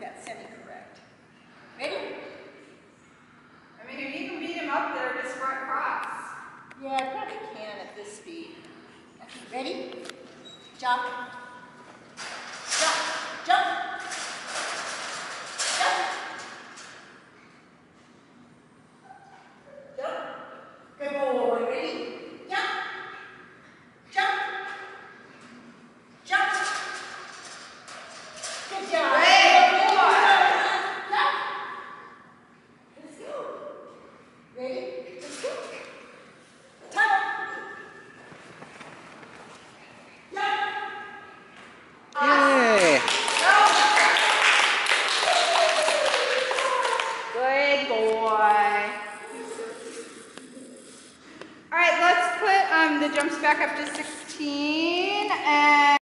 make that semi-correct. Ready? I mean, if you can beat him up there, just run across. Yeah, I probably can at this speed. Okay, ready? Jump. jumps back up to 16 and